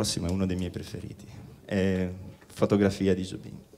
prossimo è uno dei miei preferiti. È Fotografia di Jobim.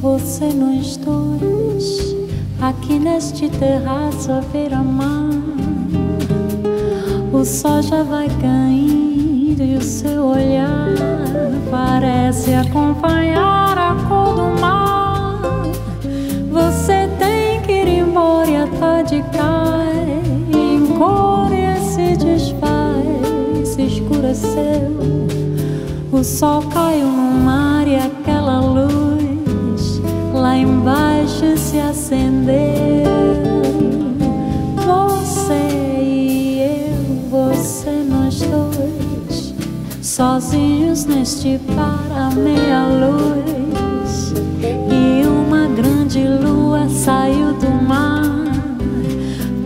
Você nós dois aqui neste terraço à beira-mar. O sol já vai caindo e o seu olhar parece acompanhar a cor do mar. Você tem que ir embora e a tarde cai cor e se desfaz, O sol caiu no mar e aquela luz lá embaixo se acendeu. Você e eu, você, nós dois, sozinhos neste para meia luz. E uma grande lua saiu do mar.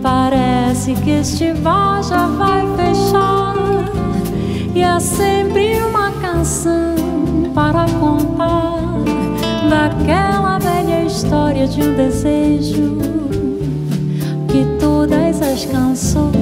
Parece que este bar já vai sempre uma canção para contar daquela velha história de um desejo que todas as canções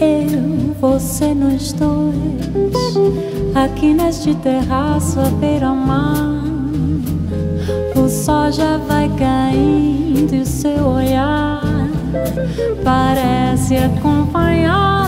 Eu, você, nós dois, aqui neste terraço à beira-mar. O sol já vai caindo e o seu olhar parece acompanhar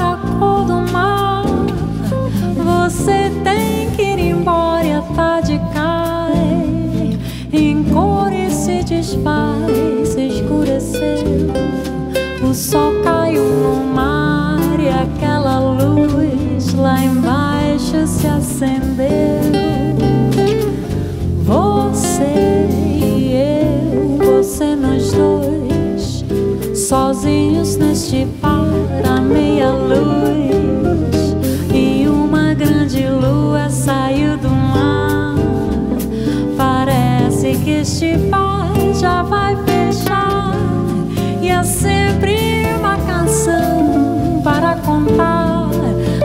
sozinhos neste para meia luz. E uma grande lua saiu do mar. Parece que este bar já vai fechar. E há sempre uma canção para contar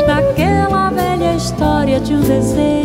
daquela velha história de um desejo